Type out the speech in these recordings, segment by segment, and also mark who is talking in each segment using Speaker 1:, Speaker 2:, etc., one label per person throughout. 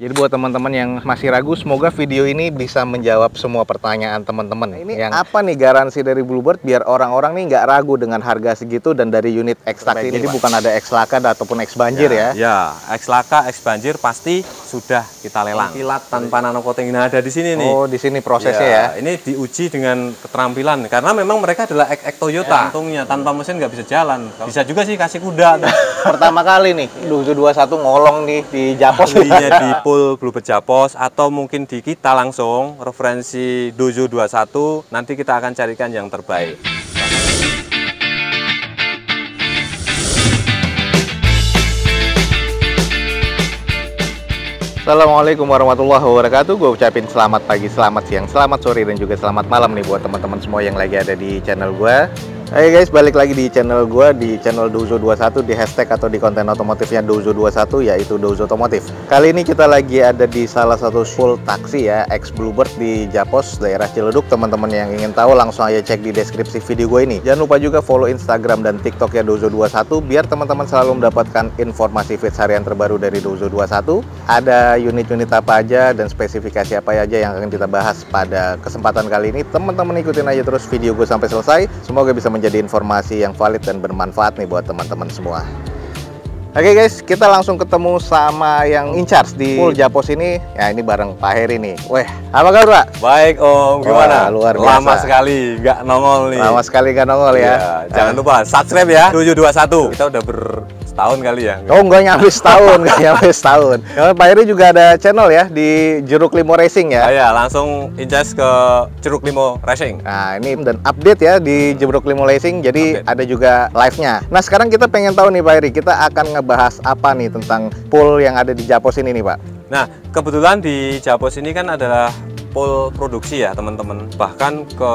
Speaker 1: Jadi buat teman-teman yang masih ragu, semoga video ini bisa menjawab semua pertanyaan teman-teman. Nah, Ini yang apa nih garansi dari Bluebird biar orang-orang nih nggak ragu dengan harga segitu dan dari unit X taksi ini. Jadi bukan ada X laka ataupun X banjir ya.
Speaker 2: Ya, X laka, X banjir pasti sudah kita lelang. Kilat tanpa nano coating nah ada di sini nih.
Speaker 1: Oh, di sini prosesnya ya.
Speaker 2: Ini diuji dengan keterampilan karena memang mereka adalah X, X Toyota. Untungnya tanpa mesin nggak bisa jalan. Bisa juga sih kasih kuda.
Speaker 1: Pertama kali nih, 721 ngolong nih di Japos.
Speaker 2: Belinya di pool Bluebird Japos atau mungkin di kita langsung referensi Dojo 21 nanti kita akan carikan yang terbaik.
Speaker 1: Assalamualaikum warahmatullahi wabarakatuh. Gue ucapin selamat pagi, selamat siang, selamat sore, dan juga selamat malam nih buat teman-teman semua yang lagi ada di channel gue. Hai guys, balik lagi di channel gue di channel Dozo21 di hashtag atau di konten otomotifnya Dozo21 yaitu Dozo Otomotif. Kali ini kita lagi ada di salah satu full taksi ya, ex Bluebird di Japos, daerah Ciledug. Teman-teman yang ingin tahu langsung aja cek di deskripsi video gue ini. Jangan lupa juga follow Instagram dan TikTok ya Dozo21 biar teman-teman selalu mendapatkan informasi feeds harian terbaru dari Dozo21. Ada unit-unit apa aja dan spesifikasi apa aja yang akan kita bahas pada kesempatan kali ini. Teman-teman ikutin aja terus video gue sampai selesai. Semoga bisa menjadi informasi yang valid dan bermanfaat nih buat teman-teman semua. Oke guys, kita langsung ketemu sama yang in charge di Full Japos ini. Ya ini bareng Pak Heri nih. Weh, apa kabar Pak?
Speaker 2: Baik Om, gimana?
Speaker 1: Wah, luar biasa.
Speaker 2: Lama sekali nggak nongol nih.
Speaker 1: Lama sekali nggak nongol ya.
Speaker 2: Ya, jangan lupa subscribe ya 721. Kita udah ber setahun kali ya.
Speaker 1: Oh nggak nyampe setahun, nggak nyampe setahun. Ya, Pak Heri juga ada channel ya di Jeruk Limo Racing ya.
Speaker 2: Ah, ya, langsung incas ke Ceruk Limo Racing.
Speaker 1: Nah ini dan update ya di Jeruk Limo Racing. Jadi
Speaker 2: Update.
Speaker 1: ada juga live-nya. Nah sekarang kita pengen tahu nih Pak Heri, kita akan ngebahas apa nih tentang pool yang ada di Japos ini nih Pak?
Speaker 2: Nah, kebetulan di Japos ini kan adalah pool produksi ya teman-teman. Bahkan ke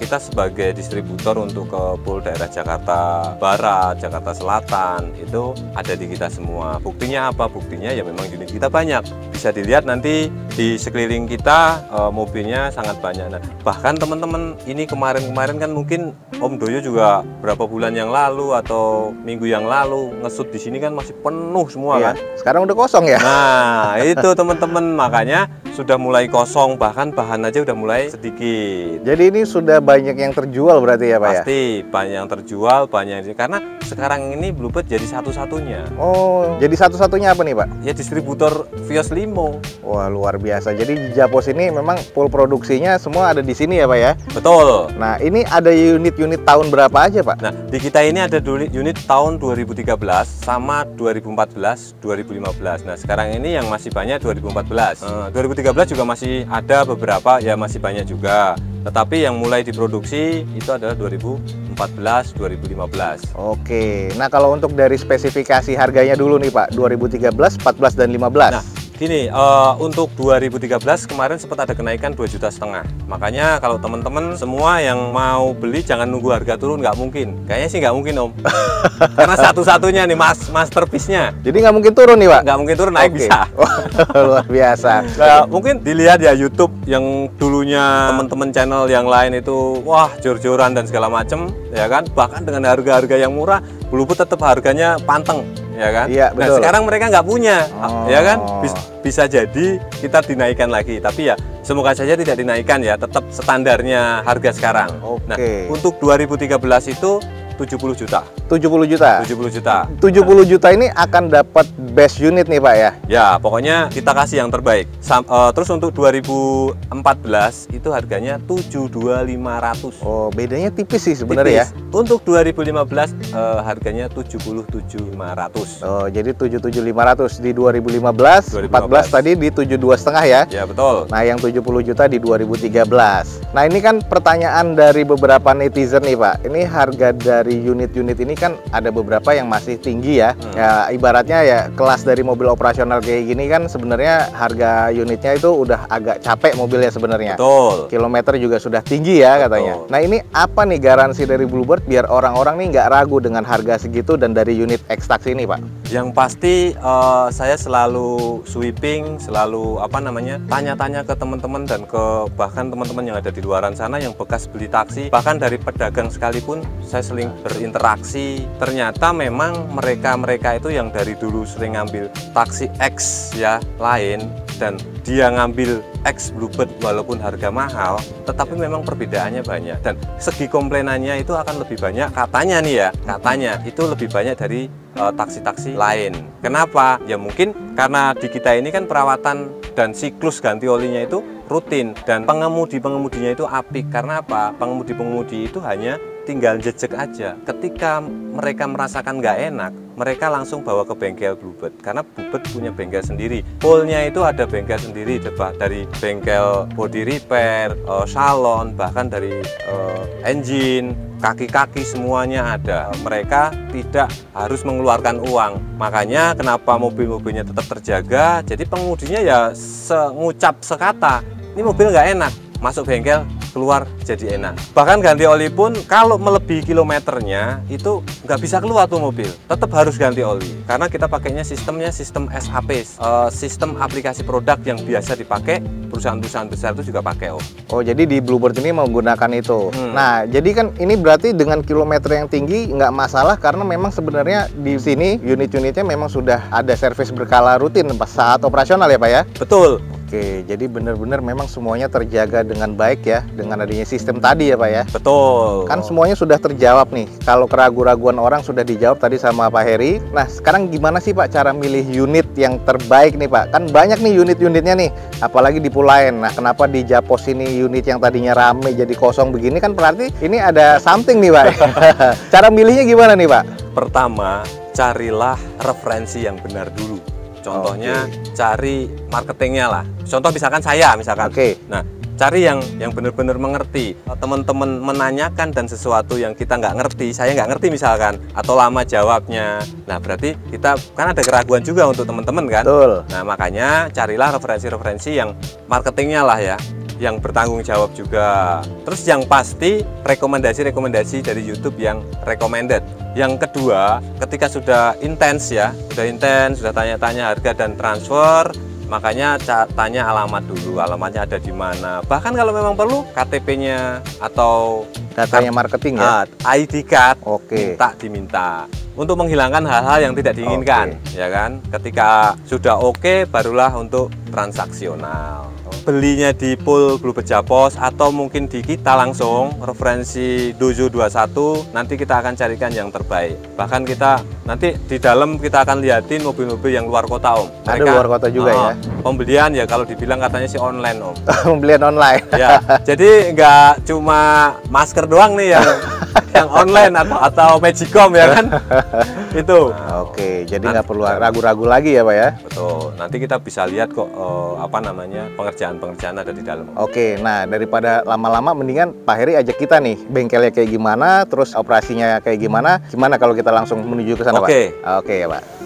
Speaker 2: kita sebagai distributor untuk ke pool daerah Jakarta Barat, Jakarta Selatan itu ada di kita semua. Buktinya apa? Buktinya ya memang unit kita banyak. Bisa dilihat nanti di sekeliling kita eh, mobilnya sangat banyak. Nah, bahkan teman-teman ini kemarin-kemarin kan mungkin Om Doyo juga berapa bulan yang lalu atau minggu yang lalu ngesut di sini kan masih penuh semua
Speaker 1: Iya.
Speaker 2: kan.
Speaker 1: Sekarang udah kosong ya?
Speaker 2: Nah, itu teman-teman makanya sudah mulai kosong bahkan bahan aja udah mulai sedikit.
Speaker 1: Jadi ini sudah banyak yang terjual berarti ya Pak ya?
Speaker 2: Pasti banyak yang terjual, banyak yang karena sekarang ini Bluebird jadi satu-satunya.
Speaker 1: Oh, jadi satu-satunya apa nih Pak?
Speaker 2: Ya distributor Vios Limo.
Speaker 1: Wah luar biasa. Jadi di Japos ini memang full produksinya semua ada di sini ya Pak ya?
Speaker 2: Betul.
Speaker 1: Nah ini ada unit-unit tahun berapa aja Pak?
Speaker 2: Nah, di kita ini ada unit tahun 2013 sama 2014, 2015. Nah, sekarang ini yang masih banyak 2014. Eh, 2013 juga masih ada beberapa, ya masih banyak juga. Tetapi yang mulai diproduksi itu adalah 2014, 2015.
Speaker 1: Oke, nah kalau untuk dari spesifikasi harganya dulu nih Pak, 2013, 14 dan 15.
Speaker 2: Nah, gini, eh, untuk 2013 kemarin sempat ada kenaikan 2 juta setengah. Makanya kalau teman-teman semua yang mau beli jangan nunggu harga turun, nggak mungkin. Kayaknya sih nggak mungkin om. Karena satu-satunya nih mas masterpiece-nya
Speaker 1: Jadi nggak mungkin turun nih Pak?
Speaker 2: nggak mungkin turun naik
Speaker 1: Oke.
Speaker 2: bisa.
Speaker 1: luar biasa.
Speaker 2: Nah, mungkin dilihat ya YouTube yang dulunya teman-teman channel yang lain itu wah jor-joran dan segala macem ya kan bahkan dengan harga-harga yang murah Bluebird tetap harganya panteng ya kan?
Speaker 1: Iya,
Speaker 2: nah sekarang mereka nggak punya.
Speaker 1: Oh.
Speaker 2: ya kan? Bis- bisa jadi kita dinaikkan lagi. Tapi ya semoga saja tidak dinaikkan ya. Tetap standarnya harga sekarang. Nah
Speaker 1: Oke.
Speaker 2: untuk 2013 itu 70 juta
Speaker 1: 70 juta.
Speaker 2: 70 juta
Speaker 1: 70 juta ini akan dapat best unit nih Pak ya?
Speaker 2: Ya, pokoknya kita kasih yang terbaik. Sam- eh, terus untuk 2014 itu harganya 72500.
Speaker 1: Oh, bedanya tipis sih sebenarnya ya.
Speaker 2: Untuk 2015 eh, harganya 77500.
Speaker 1: Oh, jadi 77500 di 2015, 14
Speaker 2: 2015.
Speaker 1: tadi di 72 setengah ya.
Speaker 2: Ya, betul.
Speaker 1: Nah, yang 70 juta di 2013. Nah, ini kan pertanyaan dari beberapa netizen nih, Pak. Ini harga dari unit-unit ini kan ada beberapa yang masih tinggi ya.
Speaker 2: Hmm.
Speaker 1: Ya, ibaratnya ya kelas dari mobil operasional kayak gini kan sebenarnya harga unitnya itu udah agak capek mobilnya sebenarnya.
Speaker 2: Betul.
Speaker 1: Kilometer juga sudah tinggi ya katanya.
Speaker 2: Betul.
Speaker 1: Nah, ini apa nih garansi dari Bluebird biar orang-orang nih nggak ragu dengan harga segitu dan dari unit X taksi ini, Pak?
Speaker 2: Yang pasti eh, saya selalu sweeping, selalu apa namanya tanya-tanya ke teman-teman dan ke bahkan teman-teman yang ada di luaran sana yang bekas beli taksi, bahkan dari pedagang sekalipun saya sering berinteraksi. Ternyata memang mereka-mereka itu yang dari dulu sering ngambil taksi X ya lain dan dia ngambil X Bluebird walaupun harga mahal, tetapi memang perbedaannya banyak dan segi komplainannya itu akan lebih banyak katanya nih ya, katanya itu lebih banyak dari eh, taksi-taksi uh, lain. Kenapa? Ya mungkin karena di kita ini kan perawatan dan siklus ganti olinya itu rutin dan pengemudi-pengemudinya itu apik. Karena apa? Pengemudi-pengemudi itu hanya tinggal jejak aja. Ketika mereka merasakan nggak enak, mereka langsung bawa ke bengkel Bluebird karena Bluebird punya bengkel sendiri. Poolnya itu ada bengkel sendiri, dari bengkel body repair, uh, salon, bahkan dari uh, engine, kaki-kaki semuanya ada. Mereka tidak harus mengeluarkan uang. Makanya kenapa mobil-mobilnya tetap terjaga. Jadi pengemudinya ya sengucap sekata, ini mobil nggak enak, masuk bengkel keluar jadi enak. Bahkan ganti oli pun kalau melebihi kilometernya itu nggak bisa keluar tuh mobil. Tetap harus ganti oli karena kita pakainya sistemnya sistem SAP, uh, eh, sistem aplikasi produk yang biasa dipakai perusahaan-perusahaan besar itu juga pakai om.
Speaker 1: Oh jadi di Bluebird ini menggunakan itu. Hmm. Nah jadi kan ini berarti dengan kilometer yang tinggi nggak masalah karena memang sebenarnya di sini unit-unitnya memang sudah ada servis berkala rutin pas saat operasional ya pak ya?
Speaker 2: Betul.
Speaker 1: Oke, jadi benar-benar memang semuanya terjaga dengan baik ya dengan adanya sistem tadi ya Pak ya.
Speaker 2: Betul.
Speaker 1: Kan semuanya sudah terjawab nih. Kalau keraguan-raguan orang sudah dijawab tadi sama Pak Heri. Nah, sekarang gimana sih Pak cara milih unit yang terbaik nih Pak? Kan banyak nih unit-unitnya nih, apalagi di lain. Nah, kenapa di Japos ini unit yang tadinya rame jadi kosong begini kan berarti ini ada something nih Pak. cara milihnya gimana nih Pak?
Speaker 2: Pertama, carilah referensi yang benar dulu Contohnya okay. cari marketingnya lah. Contoh misalkan saya misalkan.
Speaker 1: Oke. Okay.
Speaker 2: Nah cari yang yang benar-benar mengerti. Teman-teman menanyakan dan sesuatu yang kita nggak ngerti, saya nggak ngerti misalkan, atau lama jawabnya. Nah berarti kita kan ada keraguan juga untuk teman-teman kan.
Speaker 1: Betul.
Speaker 2: Nah makanya carilah referensi-referensi yang marketingnya lah ya yang bertanggung jawab juga. Terus yang pasti rekomendasi-rekomendasi dari YouTube yang recommended. Yang kedua, ketika sudah intens ya, sudah intens, sudah tanya-tanya harga dan transfer, makanya tanya alamat dulu, alamatnya ada di mana. Bahkan kalau memang perlu KTP-nya atau
Speaker 1: datanya marketing ya,
Speaker 2: ah, ID card,
Speaker 1: oke, okay.
Speaker 2: minta diminta untuk menghilangkan hal-hal yang tidak diinginkan, okay. ya kan? Ketika sudah oke, okay, barulah untuk transaksional belinya di pool Blue Japos atau mungkin di kita langsung referensi Dojo 21 nanti kita akan carikan yang terbaik. Bahkan kita nanti di dalam kita akan liatin mobil-mobil yang luar kota om.
Speaker 1: Mereka, ada luar kota juga oh, ya?
Speaker 2: pembelian ya kalau dibilang katanya sih online om.
Speaker 1: Pembelian online.
Speaker 2: Ya jadi nggak cuma masker doang nih yang yang online atau atau Magicom ya kan itu
Speaker 1: nah, oke okay. jadi nggak perlu ragu-ragu lagi ya pak ya
Speaker 2: betul nanti kita bisa lihat kok uh, apa namanya pengerjaan-pengerjaan ada di dalam
Speaker 1: oke okay. nah daripada lama-lama mendingan Pak Heri ajak kita nih bengkelnya kayak gimana terus operasinya kayak gimana gimana kalau kita langsung menuju ke sana
Speaker 2: okay.
Speaker 1: pak oke okay, ya pak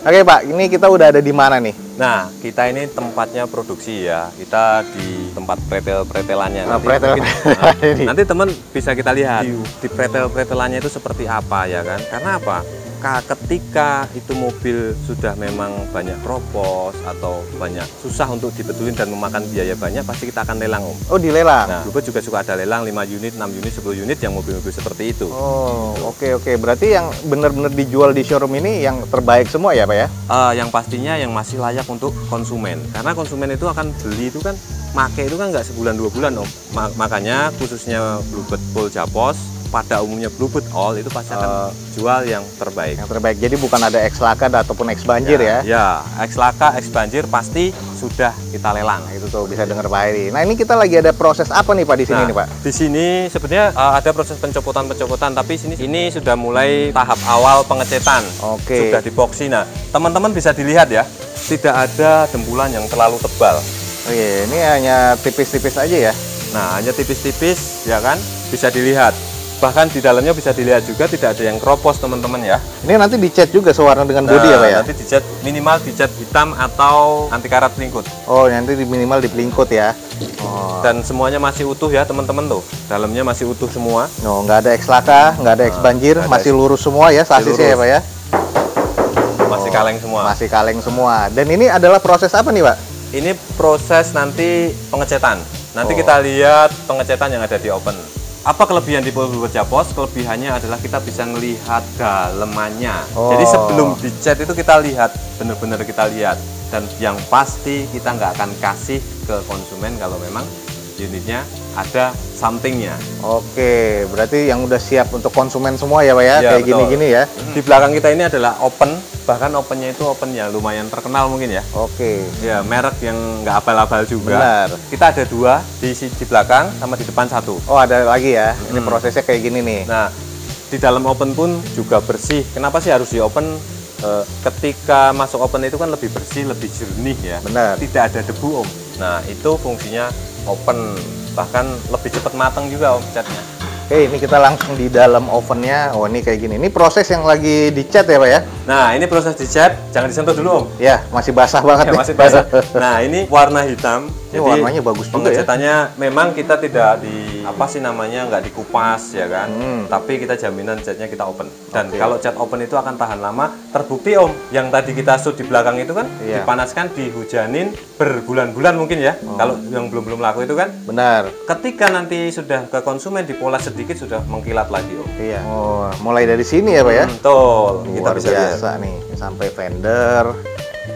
Speaker 1: Oke Pak, ini kita udah ada di mana nih?
Speaker 2: Nah, kita ini tempatnya produksi ya. Kita di tempat pretel-pretelannya.
Speaker 1: Nah, nanti, pretel
Speaker 2: nah, nanti teman bisa kita lihat di pretel-pretelannya itu seperti apa ya kan? Karena apa? Ketika itu mobil sudah memang banyak kropos atau banyak susah untuk dibetulin dan memakan biaya banyak pasti kita akan lelang om?
Speaker 1: Oh dilelang?
Speaker 2: Nah Bluebird juga suka ada lelang 5 unit 6 unit 10 unit yang mobil-mobil seperti itu.
Speaker 1: Oh oke okay, oke. Okay. berarti yang benar-benar dijual di showroom ini yang terbaik semua ya pak ya?
Speaker 2: Uh, yang pastinya yang masih layak untuk konsumen. Karena konsumen itu akan beli itu kan make itu kan nggak sebulan dua bulan om. Makanya khususnya Bluebird Full Japos pada umumnya Bluebird All itu pasti akan uh, jual yang terbaik.
Speaker 1: Yang terbaik. Jadi bukan ada X laka ataupun X banjir ya?
Speaker 2: Ya, ya X laka, X banjir pasti sudah kita lelang.
Speaker 1: Nah, itu tuh bisa dengar Pak Heri. Nah ini kita lagi ada proses apa nih Pak di sini nah, nih Pak?
Speaker 2: Di sini sebenarnya uh, ada proses pencopotan-pencopotan, tapi sini ini sudah mulai tahap awal pengecetan.
Speaker 1: Oke. Okay.
Speaker 2: Sudah diboksi. Nah teman-teman bisa dilihat ya, tidak ada dembulan yang terlalu tebal.
Speaker 1: Oh iya, ini hanya tipis-tipis aja ya?
Speaker 2: Nah, hanya tipis-tipis, ya kan? Bisa dilihat bahkan di dalamnya bisa dilihat juga tidak ada yang kropos teman-teman ya.
Speaker 1: Ini nanti dicat juga sewarna dengan bodi nah, ya pak ya?
Speaker 2: Nanti dicat minimal dicat hitam atau anti karat pelingkut.
Speaker 1: Oh nanti minimal di pelingkut ya?
Speaker 2: Oh. dan semuanya masih utuh ya teman-teman tuh. Dalamnya masih utuh semua.
Speaker 1: No nggak ada X laka nggak ada X nah, banjir masih lurus semua ya sasisnya ya pak ya?
Speaker 2: Masih kaleng semua.
Speaker 1: Masih kaleng semua. Dan ini adalah proses apa nih pak?
Speaker 2: Ini proses nanti pengecetan. Nanti oh. kita lihat pengecetan yang ada di open apa kelebihan di bluebird Japos? Kelebihannya adalah kita bisa melihat dalemannya.
Speaker 1: Oh.
Speaker 2: Jadi sebelum dicat itu kita lihat, benar-benar kita lihat. Dan yang pasti kita nggak akan kasih ke konsumen kalau memang unitnya ada somethingnya.
Speaker 1: Oke, berarti yang udah siap untuk konsumen semua ya Pak ya,
Speaker 2: Ya,
Speaker 1: kayak gini-gini ya.
Speaker 2: Di belakang kita ini adalah open, bahkan opennya itu open yang lumayan terkenal mungkin ya.
Speaker 1: Oke,
Speaker 2: Ya, merek yang nggak abal-abal juga.
Speaker 1: Benar.
Speaker 2: Kita ada dua di di belakang sama di depan satu.
Speaker 1: oh ada lagi ya, ini
Speaker 2: Hmm.
Speaker 1: prosesnya kayak gini nih.
Speaker 2: Nah, di dalam open pun juga bersih. Kenapa sih harus di open? Eh, ketika masuk open itu kan lebih bersih, lebih jernih ya.
Speaker 1: Benar.
Speaker 2: Tidak ada debu om. Nah, itu fungsinya open. Bahkan lebih cepat matang juga om catnya.
Speaker 1: Oke, ini kita langsung di dalam ovennya. Oh, ini kayak gini. Ini proses yang lagi dicat ya, Pak ya?
Speaker 2: Nah, ini proses dicat, jangan disentuh dulu om.
Speaker 1: Ya, masih basah banget
Speaker 2: Ya,
Speaker 1: nih.
Speaker 2: masih basah. Nah, ini warna hitam.
Speaker 1: Ini warnanya bagus juga ya.
Speaker 2: pengecatannya memang kita tidak di apa sih namanya nggak dikupas ya kan.
Speaker 1: Hmm.
Speaker 2: Tapi kita jaminan catnya kita open. Dan
Speaker 1: Oke.
Speaker 2: kalau cat open itu akan tahan lama. Terbukti om, yang tadi kita shoot di belakang itu kan
Speaker 1: Iya.
Speaker 2: dipanaskan, dihujanin berbulan-bulan mungkin ya.
Speaker 1: Oh.
Speaker 2: Kalau yang belum belum laku itu kan.
Speaker 1: Benar.
Speaker 2: Ketika nanti sudah ke konsumen dipoles sedikit sudah mengkilat lagi om.
Speaker 1: Iya. Oh, mulai dari sini ya, Pak ya?
Speaker 2: Hmm, Betul. Kita
Speaker 1: Luar
Speaker 2: bisa lihat.
Speaker 1: biasa nih, sampai vendor.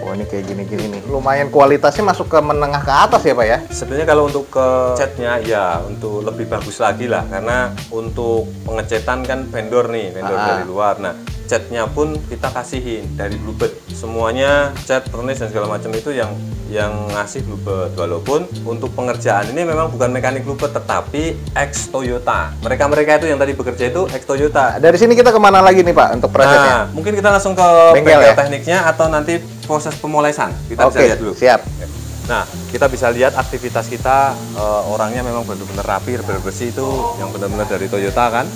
Speaker 1: Oh, ini kayak gini-gini nih. Lumayan kualitasnya masuk ke menengah ke atas ya, Pak ya?
Speaker 2: Sebenarnya kalau untuk ke catnya ya untuk lebih bagus lagi lah karena untuk pengecetan kan vendor nih vendor
Speaker 1: Ah.
Speaker 2: dari luar. Nah catnya pun kita kasihin dari Bluebird. Semuanya cat, pernis dan segala macam itu yang yang ngasih Bluebird. Walaupun untuk pengerjaan ini memang bukan mekanik Bluebird tetapi ex Toyota. Mereka mereka itu yang tadi bekerja itu ex Toyota.
Speaker 1: Dari sini kita ke mana lagi nih, Pak, untuk prosesnya?
Speaker 2: Nah, mungkin kita langsung ke
Speaker 1: Bengkel
Speaker 2: bengkel,
Speaker 1: ya?
Speaker 2: tekniknya atau nanti proses pemolesan. Kita bisa
Speaker 1: Oke,
Speaker 2: lihat dulu.
Speaker 1: siap.
Speaker 2: Nah, kita bisa lihat aktivitas kita eh, orangnya memang benar-benar rapi, bersih itu yang benar-benar dari Toyota kan.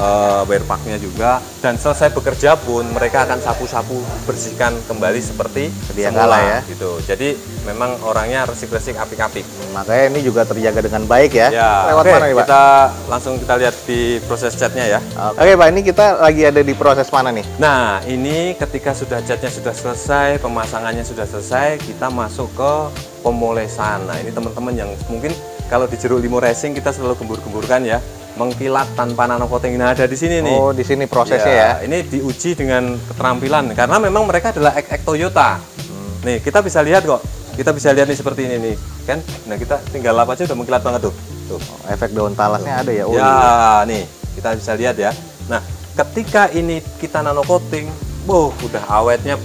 Speaker 2: Eh, wear packnya juga dan selesai bekerja pun mereka akan sapu-sapu bersihkan kembali seperti
Speaker 1: Sedia
Speaker 2: semula
Speaker 1: ya.
Speaker 2: gitu. Jadi memang orangnya resik-resik apik-apik.
Speaker 1: Makanya ini juga terjaga dengan baik ya.
Speaker 2: Ya,
Speaker 1: Lewat
Speaker 2: oke,
Speaker 1: mana nih, Pak?
Speaker 2: kita langsung kita lihat di proses catnya ya.
Speaker 1: Oke, Pak, ini kita lagi ada di proses mana nih?
Speaker 2: Nah, ini ketika sudah catnya sudah selesai, pemasangannya sudah selesai, kita masuk ke pemolesan. Nah, ini teman-teman yang mungkin kalau di jeruk limo racing kita selalu gembur-gemburkan ya, mengkilat tanpa nano coating. Nah, ada di sini nih.
Speaker 1: Oh, di sini prosesnya ya.
Speaker 2: Ini diuji dengan keterampilan karena memang mereka adalah ex Toyota.
Speaker 1: Hmm.
Speaker 2: Nih, kita bisa lihat kok. Kita bisa lihat nih seperti ini nih, kan? Nah, kita tinggal lap aja udah mengkilat banget tuh. Tuh.
Speaker 1: Efek daun talasnya ada ya. Oh,
Speaker 2: ya, nih kita bisa lihat ya. Nah, ketika ini kita nano coating, wuh, udah awetnya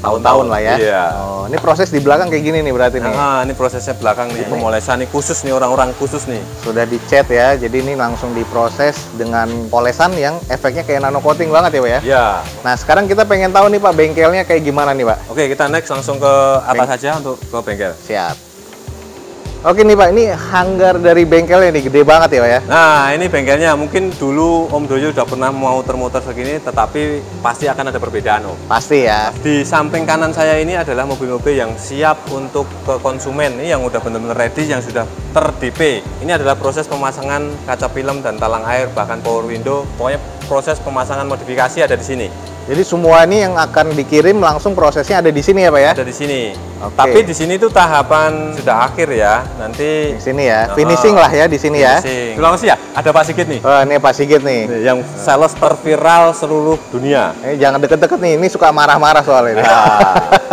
Speaker 1: tahun-tahun lah ya.
Speaker 2: Iya.
Speaker 1: Oh, ini proses di belakang kayak gini nih berarti nih.
Speaker 2: Nah, ini prosesnya belakang nih, pemolesan nih khusus nih orang-orang khusus nih.
Speaker 1: Sudah dicat ya. Jadi ini langsung diproses dengan polesan yang efeknya kayak nano coating banget ya, Pak ya.
Speaker 2: Ya.
Speaker 1: Nah, sekarang kita pengen tahu nih Pak bengkelnya kayak gimana nih, Pak?
Speaker 2: Oke, kita next langsung ke atas saja untuk ke bengkel.
Speaker 1: Siap. Oke nih Pak, ini hanggar dari bengkelnya nih gede banget ya Pak ya.
Speaker 2: Nah, ini bengkelnya mungkin dulu Om Doyo udah pernah mau muter segini, tetapi pasti akan ada perbedaan Om.
Speaker 1: Pasti ya.
Speaker 2: Di samping kanan saya ini adalah mobil-mobil yang siap untuk ke konsumen. Ini yang udah benar-benar ready, yang sudah ter-DP. Ini adalah proses pemasangan kaca film dan talang air, bahkan power window. Pokoknya proses pemasangan modifikasi ada di sini.
Speaker 1: Jadi semua ini yang akan dikirim langsung prosesnya ada di sini ya Pak ya.
Speaker 2: Ada di sini.
Speaker 1: Oke.
Speaker 2: Tapi di sini tuh tahapan sudah akhir ya. Nanti
Speaker 1: Di sini ya. Finishing lah ya di sini ya.
Speaker 2: finishing. Sulawesi ya? Ada Pak Sigit nih.
Speaker 1: Oh, ini Pak Sigit nih.
Speaker 2: Nih, Yang sales terviral seluruh dunia.
Speaker 1: Eh, jangan deket-deket nih, ini suka marah-marah soalnya.
Speaker 2: Ya.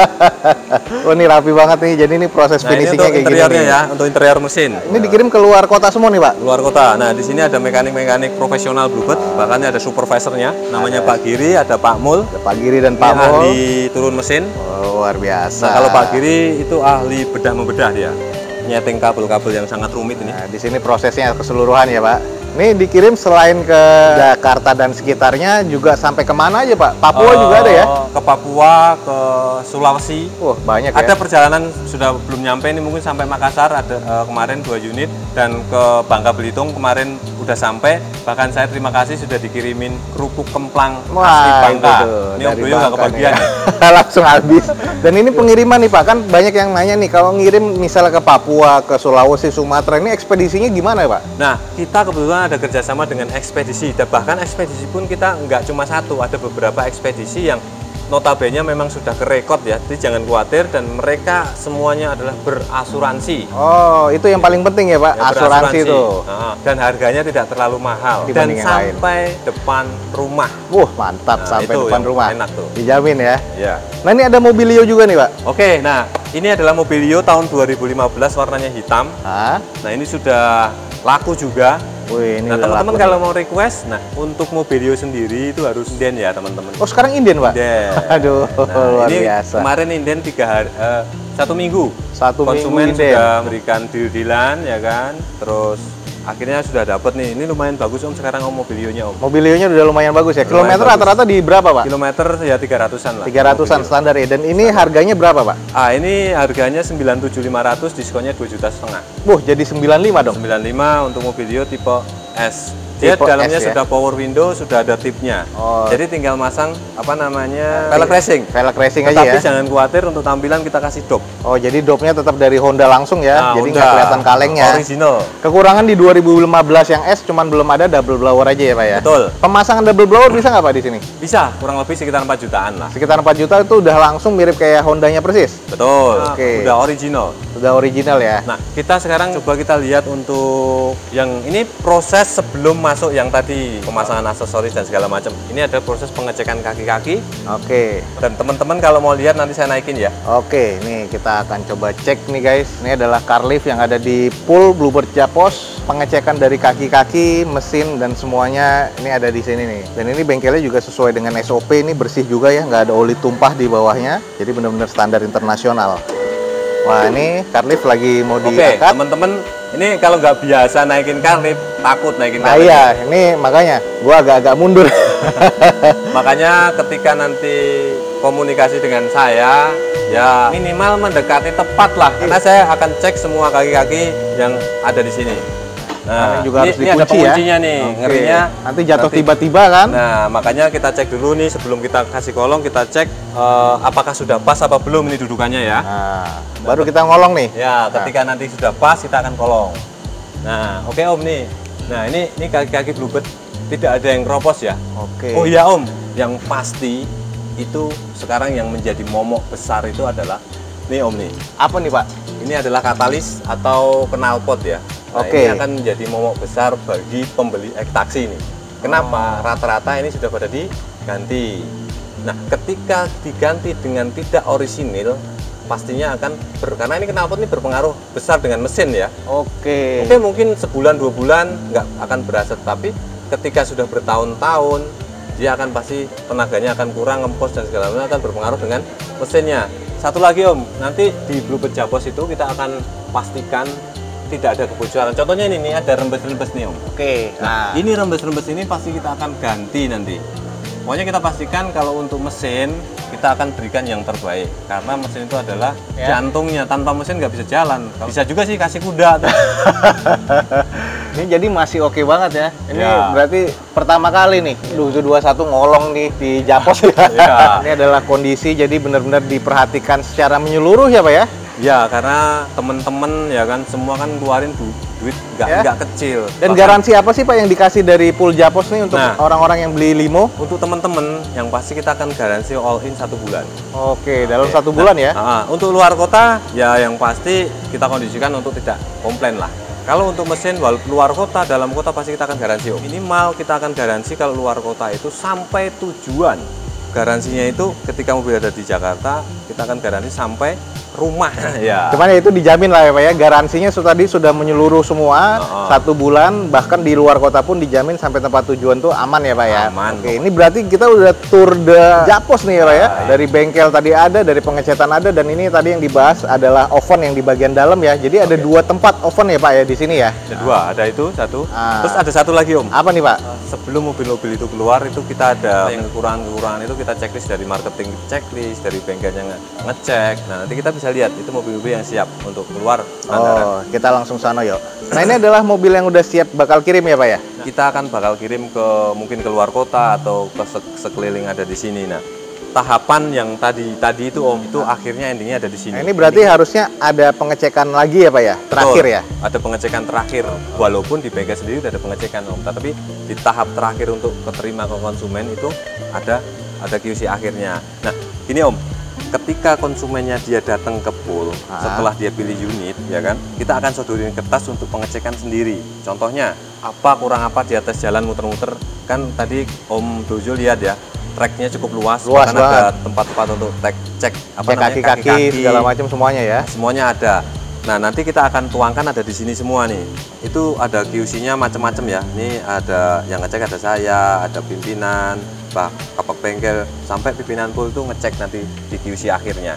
Speaker 1: oh, ini rapi banget nih. Jadi ini proses
Speaker 2: Nah, ini
Speaker 1: finishingnya kayak gini. nih.
Speaker 2: ya, untuk interior mesin.
Speaker 1: Ini dikirim keluar kota semua nih Pak.
Speaker 2: luar kota. Nah, di sini ada mekanik-mekanik profesional Bluebird, bahkan ada supervisornya, namanya Pak Giri, ada Pak Mul,
Speaker 1: Ada Pak Giri dan
Speaker 2: ini
Speaker 1: Pak Mul.
Speaker 2: ahli turun mesin.
Speaker 1: Oh, luar biasa.
Speaker 2: Nah, kalau Pak Giri itu ahli bedah membedah dia, nyeting kabel-kabel yang sangat rumit ini.
Speaker 1: Nah, di sini prosesnya keseluruhan ya Pak. Ini dikirim selain ke Jakarta dan sekitarnya juga sampai ke mana aja Pak? Papua
Speaker 2: Eh,
Speaker 1: juga ada ya?
Speaker 2: Ke Papua, ke Sulawesi.
Speaker 1: Wah banyak ya.
Speaker 2: Ada perjalanan sudah belum nyampe ini mungkin sampai Makassar ada eh, kemarin dua unit dan ke Bangka Belitung kemarin udah sampai bahkan saya terima kasih sudah dikirimin kerupuk kemplang asli
Speaker 1: Wah,
Speaker 2: Bangka. Ini Om Doyo nggak kebagian ya.
Speaker 1: Langsung habis. Dan ini pengiriman nih Pak, kan banyak yang nanya nih kalau ngirim misalnya ke Papua, ke Sulawesi, Sumatera, ini ekspedisinya gimana ya Pak?
Speaker 2: Nah, kita kebetulan ada kerjasama dengan ekspedisi dan bahkan ekspedisi pun kita nggak cuma satu, ada beberapa ekspedisi yang notabene memang sudah kerekod ya, jadi jangan khawatir dan mereka semuanya adalah berasuransi.
Speaker 1: Oh, itu yang paling penting ya, Pak.
Speaker 2: Ya,
Speaker 1: asuransi itu.
Speaker 2: Nah, dan harganya tidak terlalu mahal dan
Speaker 1: Dibanding yang lain.
Speaker 2: sampai depan rumah.
Speaker 1: Wah, mantap
Speaker 2: Nah,
Speaker 1: sampai depan rumah.
Speaker 2: enak tuh.
Speaker 1: Dijamin ya.
Speaker 2: Ya.
Speaker 1: Nah, ini ada mobilio juga nih, Pak.
Speaker 2: Oke, nah ini adalah Mobilio tahun 2015 warnanya hitam.
Speaker 1: Hah?
Speaker 2: Nah ini sudah laku juga.
Speaker 1: Wih, ini
Speaker 2: nah teman-teman kalau mau request, nah untuk Mobilio sendiri itu harus inden ya teman-teman.
Speaker 1: Oh, sekarang Indian, Pak?
Speaker 2: Inden.
Speaker 1: Aduh,
Speaker 2: Nah,
Speaker 1: luar
Speaker 2: ini
Speaker 1: biasa.
Speaker 2: kemarin inden tiga hari, eh, satu minggu.
Speaker 1: Satu
Speaker 2: Konsumen
Speaker 1: minggu inden.
Speaker 2: sudah memberikan deal-dealan ya kan. Terus akhirnya sudah dapat nih. Ini lumayan bagus om sekarang om Mobilionya om.
Speaker 1: Mobilionya udah lumayan bagus ya.
Speaker 2: Lumayan
Speaker 1: Kilometer rata-rata di berapa, Pak?
Speaker 2: Kilometer ya 300-an lah.
Speaker 1: 300-an
Speaker 2: Mobilio.
Speaker 1: standar ya. Dan ini harganya berapa, Pak?
Speaker 2: Ah ini harganya 97.500 diskonnya 2 juta setengah.
Speaker 1: Wah, jadi 95 dong.
Speaker 2: 95 untuk Mobilio tipe S. Dia
Speaker 1: Tipe
Speaker 2: dalamnya
Speaker 1: S ya?
Speaker 2: sudah power window, sudah ada tipnya.
Speaker 1: Oh.
Speaker 2: Jadi tinggal masang apa namanya velg racing.
Speaker 1: Velg racing aja ya.
Speaker 2: jangan khawatir untuk tampilan kita kasih dop.
Speaker 1: Oh, jadi dopnya tetap dari Honda langsung ya.
Speaker 2: Nah,
Speaker 1: jadi nggak kelihatan kalengnya.
Speaker 2: Original.
Speaker 1: Kekurangan di 2015 yang S cuman belum ada double blower aja ya, Pak ya.
Speaker 2: Betul.
Speaker 1: Pemasangan double blower bisa nggak Pak di sini?
Speaker 2: Bisa kurang lebih sekitar 4 jutaan lah.
Speaker 1: Sekitar 4 juta itu udah langsung mirip kayak Hondanya persis.
Speaker 2: Betul.
Speaker 1: Oke.
Speaker 2: Udah original.
Speaker 1: Udah original ya.
Speaker 2: Nah, kita sekarang coba kita lihat untuk yang ini proses sebelum masuk yang tadi pemasangan aksesoris dan segala macam. Ini ada proses pengecekan kaki-kaki
Speaker 1: Oke.
Speaker 2: dan teman-teman kalau mau lihat nanti saya naikin ya.
Speaker 1: Oke, nih kita akan coba cek nih guys. Ini adalah car lift yang ada di pool Bluebird Japos. Pengecekan dari kaki-kaki, mesin dan semuanya ini ada di sini nih. Dan ini bengkelnya juga sesuai dengan SOP. Ini bersih juga ya, nggak ada oli tumpah di bawahnya. Jadi benar-benar standar internasional. Wah ini car lift lagi mau
Speaker 2: Oke,
Speaker 1: diangkat.
Speaker 2: teman-teman, ini kalau nggak biasa naikin car lift, takut naikin
Speaker 1: Nah
Speaker 2: car lift.
Speaker 1: iya, ini makanya gua agak-agak mundur.
Speaker 2: Makanya ketika nanti komunikasi dengan saya, ya minimal mendekati tepat lah. Karena saya akan cek semua kaki-kaki yang ada di sini.
Speaker 1: Nah,
Speaker 2: Nah,
Speaker 1: ini juga harus
Speaker 2: ini, ini ada
Speaker 1: dikunci ya.
Speaker 2: penguncinya nih,
Speaker 1: Oke.
Speaker 2: ngerinya.
Speaker 1: Nanti jatuh tiba-tiba kan?
Speaker 2: Nah, makanya kita cek dulu nih sebelum kita kasih kolong, kita cek eh, apakah sudah pas apa belum ini dudukannya ya.
Speaker 1: Nah, baru kita ngolong nih.
Speaker 2: Ya, ketika nanti sudah pas kita akan kolong. Nah, oke Om nih. Nah, ini ini kaki-kaki bluebird tidak ada yang keropos ya.
Speaker 1: Oke.
Speaker 2: Oh iya Om, yang pasti itu sekarang yang menjadi momok besar itu adalah nih Om nih.
Speaker 1: Apa nih Pak?
Speaker 2: Ini adalah katalis atau knalpot ya. Nah,
Speaker 1: Oke.
Speaker 2: ini akan menjadi momok besar bagi pembeli ek taksi ini. Kenapa? Rata-rata ini sudah pada diganti. Nah, ketika diganti dengan tidak orisinil, pastinya akan ber, karena ini knalpot ini berpengaruh besar dengan mesin ya.
Speaker 1: Oke.
Speaker 2: Oke, mungkin sebulan dua bulan nggak akan berasa, tapi ketika sudah bertahun-tahun dia akan pasti tenaganya akan kurang, ngempos dan segala macam akan berpengaruh dengan mesinnya. Satu lagi Om, nanti di Bluebird Japos itu kita akan pastikan tidak ada kebocoran. Contohnya ini nih ada rembes-rembes nih Om.
Speaker 1: Oke. Nah,
Speaker 2: Ini rembes-rembes ini pasti kita akan ganti nanti. Pokoknya kita pastikan kalau untuk mesin kita akan berikan yang terbaik karena mesin itu adalah
Speaker 1: Ya.
Speaker 2: jantungnya. Tanpa mesin nggak bisa jalan. Bisa juga sih kasih kuda.
Speaker 1: ini jadi masih oke banget ya. Ini
Speaker 2: Ya.
Speaker 1: berarti pertama kali nih Duzu 21 ngolong nih di Japos ya.
Speaker 2: Ya.
Speaker 1: ini adalah kondisi jadi benar-benar diperhatikan secara menyeluruh ya Pak ya.
Speaker 2: Ya, karena temen-temen ya kan semua kan keluarin du- duit nggak
Speaker 1: Ya.
Speaker 2: kecil.
Speaker 1: Dan
Speaker 2: Bahkan
Speaker 1: garansi apa sih Pak yang dikasih dari pool Japos nih untuk
Speaker 2: Nah.
Speaker 1: orang-orang yang beli limo?
Speaker 2: untuk temen-temen yang pasti kita akan garansi all in satu bulan.
Speaker 1: Oke, dalam
Speaker 2: Oke.
Speaker 1: satu bulan ya.
Speaker 2: Nah, untuk luar kota ya yang pasti kita kondisikan untuk tidak komplain lah. Kalau untuk mesin walaupun luar kota, dalam kota pasti kita akan garansi. Minimal kita akan garansi kalau luar kota itu sampai tujuan. Garansinya itu ketika mobil ada di Jakarta, kita akan garansi sampai rumah. ya.
Speaker 1: Cuman ya itu dijamin lah ya Pak ya, garansinya tadi sudah menyeluruh semua,
Speaker 2: Oh.
Speaker 1: satu bulan, bahkan di luar kota pun dijamin sampai tempat tujuan tuh aman ya Pak ya?
Speaker 2: Aman.
Speaker 1: Oke, ini berarti kita udah tour de Japos nih ya Pak ya?
Speaker 2: Iya.
Speaker 1: Dari bengkel tadi ada, dari pengecetan ada, dan ini tadi yang dibahas adalah oven yang di bagian dalam ya. Jadi ada dua tempat oven ya Pak ya di sini ya?
Speaker 2: Ada dua, ada itu satu.
Speaker 1: Ah.
Speaker 2: Terus ada satu lagi Om.
Speaker 1: Apa nih Pak?
Speaker 2: Sebelum mobil-mobil itu keluar itu kita ada yang kekurangan-kekurangan itu kita checklist dari marketing checklist dari bengkelnya nge- ngecek. Nah nanti kita bisa lihat itu mobil-mobil yang siap untuk keluar anggaran.
Speaker 1: Oh, kita langsung sana yuk. Nah ini adalah mobil yang udah siap bakal kirim ya Pak ya?
Speaker 2: Kita akan bakal kirim ke mungkin ke luar kota atau ke sek- sekeliling ada di sini. Nah tahapan yang tadi tadi itu Om itu akhirnya endingnya ada di sini.
Speaker 1: Nah ini berarti harusnya ada pengecekan lagi ya Pak ya? Terakhir
Speaker 2: Betul.
Speaker 1: ya?
Speaker 2: Ada pengecekan terakhir. Walaupun di bengkel sendiri ada pengecekan Om, tapi di tahap terakhir untuk keterima ke konsumen itu ada ada QC akhirnya. Nah, gini Om, ketika konsumennya dia datang ke pool
Speaker 1: Ah.
Speaker 2: setelah dia pilih unit ya kan kita akan sodorin kertas untuk pengecekan sendiri. Contohnya apa kurang apa di atas jalan muter-muter? Kan tadi Om Dojo lihat ya tracknya cukup luas,
Speaker 1: Luas
Speaker 2: bahkan ada tempat-tempat untuk cek cek apa
Speaker 1: Cek
Speaker 2: namanya
Speaker 1: kaki-kaki segala macam semuanya ya.
Speaker 2: semuanya ada. Nah nanti kita akan tuangkan ada di sini semua nih. Itu ada QC-nya macam-macam ya. Ini ada yang ngecek ada saya ada pimpinan bah kapak bengkel sampai pimpinan pool itu ngecek nanti di QC akhirnya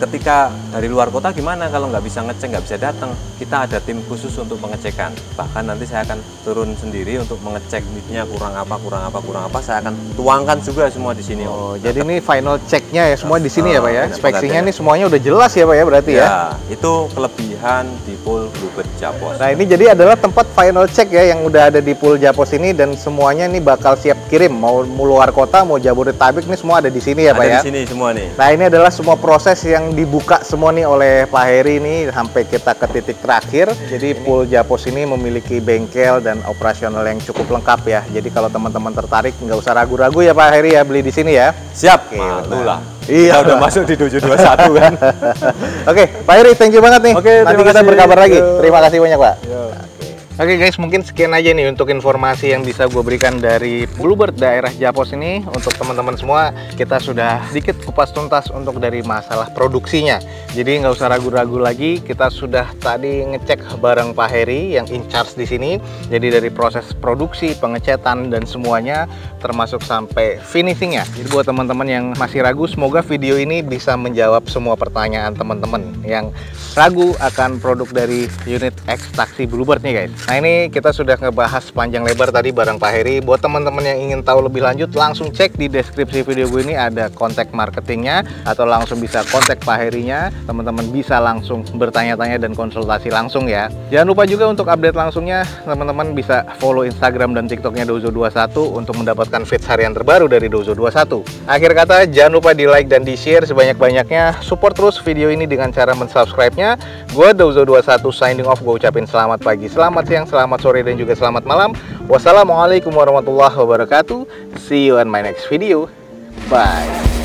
Speaker 2: ketika dari luar kota gimana kalau nggak bisa ngecek nggak bisa datang kita ada tim khusus untuk pengecekan bahkan nanti saya akan turun sendiri untuk mengecek unitnya kurang apa kurang apa kurang apa saya akan tuangkan juga semua di sini
Speaker 1: Oh,
Speaker 2: Om.
Speaker 1: jadi ini final checknya ya semua di sini ya Pak ya.
Speaker 2: Ah,
Speaker 1: Inspeksinya
Speaker 2: pengertian.
Speaker 1: nih semuanya udah jelas ya Pak ya berarti ya.
Speaker 2: ya itu kelebihan di pool Bluebird Japos
Speaker 1: Nah ini jadi adalah tempat final check ya yang udah ada di pool Japos ini dan semuanya ini bakal siap kirim mau mau luar kota mau Jabodetabek ini semua ada di sini ya Pak
Speaker 2: ada
Speaker 1: ya.
Speaker 2: di sini semua nih
Speaker 1: Nah ini adalah semua proses yang dibuka semua nih oleh Pak Heri ini sampai kita ke titik terakhir. Jadi pool Japos ini memiliki bengkel dan operasional yang cukup lengkap ya. Jadi kalau teman-teman tertarik nggak usah ragu-ragu ya Pak Heri ya beli di sini ya.
Speaker 2: siap
Speaker 1: Oke,
Speaker 2: malu lah
Speaker 1: Iya,
Speaker 2: kita udah masuk di 721 kan
Speaker 1: Oke, Pak Heri, thank you banget nih.
Speaker 2: Oke,
Speaker 1: Nanti kita
Speaker 2: kasih.
Speaker 1: berkabar lagi.
Speaker 2: Yo.
Speaker 1: Terima kasih banyak, Pak. Oke guys, mungkin sekian aja nih untuk informasi yang bisa gue berikan dari Bluebird daerah Japos ini. Untuk teman-teman semua, kita sudah sedikit kupas tuntas untuk dari masalah produksinya. Jadi nggak usah ragu-ragu lagi, kita sudah tadi ngecek bareng Pak Heri yang in charge di sini. Jadi dari proses produksi, pengecetan dan semuanya, termasuk sampai finishingnya. Jadi buat teman-teman yang masih ragu, semoga video ini bisa menjawab semua pertanyaan teman-teman yang ragu akan produk dari unit X Taxi Bluebird nih guys. Nah ini kita sudah ngebahas panjang lebar tadi bareng Pak Heri. Buat teman-teman yang ingin tahu lebih lanjut, langsung cek di deskripsi video gue ini ada kontak marketingnya atau langsung bisa kontak Pak Herinya. Teman-teman bisa langsung bertanya-tanya dan konsultasi langsung ya. Jangan lupa juga untuk update langsungnya, teman-teman bisa follow Instagram dan TikToknya Dozo21 untuk mendapatkan feeds harian terbaru dari Dozo21. Akhir kata, jangan lupa di like dan di share sebanyak-banyaknya. Support terus video ini dengan cara mensubscribe-nya. Gue Dozo21 signing off, gue ucapin selamat pagi, selamat siang, selamat sore, dan juga selamat malam. Wassalamualaikum warahmatullahi wabarakatuh. See you on my next video. Bye.